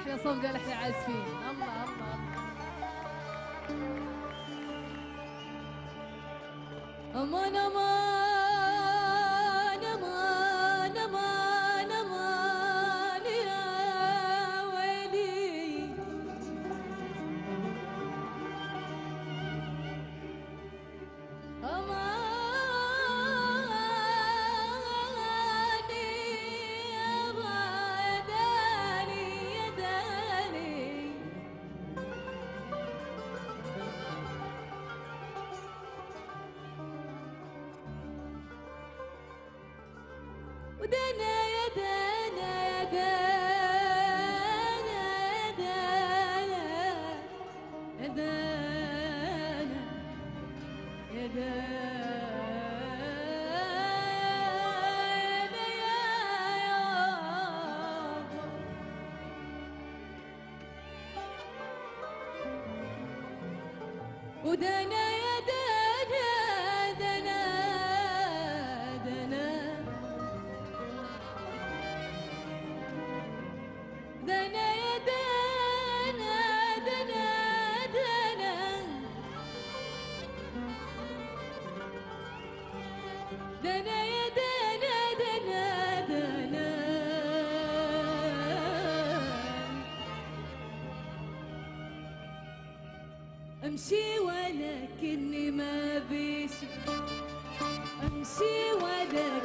أحلى صفقه لاحلى عازفين. الله الله الله. أمان أمان ودنا دنا دنا دنا دنا. أمشي ولكني ما بيشي أمشي ولكني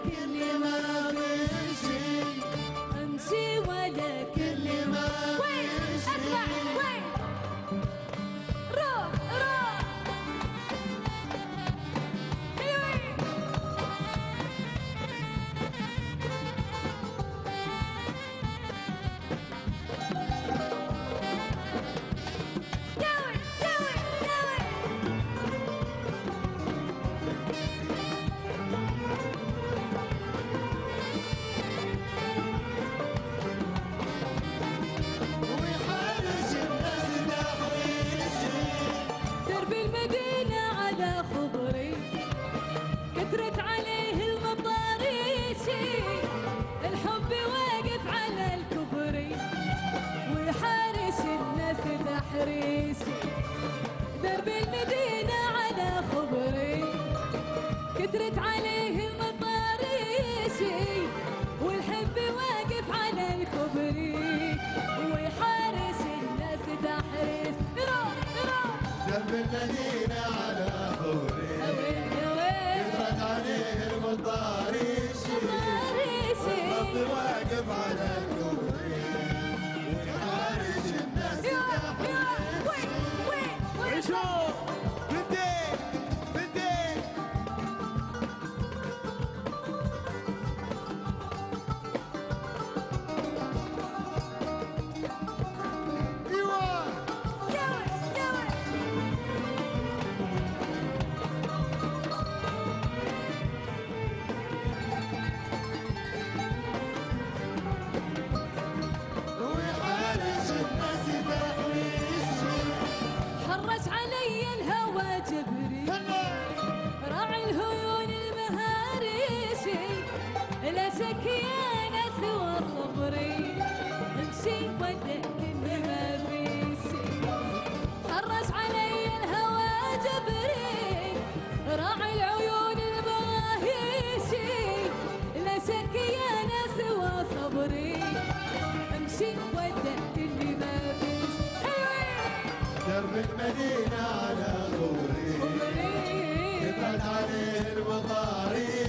كثرت عليه المطاريشي والحب واقف على الكبري ويحارش الناس تحريش يروح يروح درب المدينة على خوري كثرت عليه المطاريشي. طاريشي والرب واقف على الكوبري. جبري راعي الهيون المهاريشي لا شك يا ناس وصبري امشي ولكني ما بيشي حرج علي الهوى جبري. راعي العيون المهاريشي لا شك يا ناس وصبري امشي ولكني ما بيشي درب المدينة على خوري كثرت عليه المطاريشي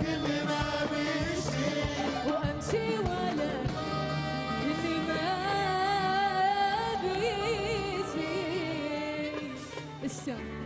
كل ما بيشتي وامشي ولا اللي ما بيشتي السلام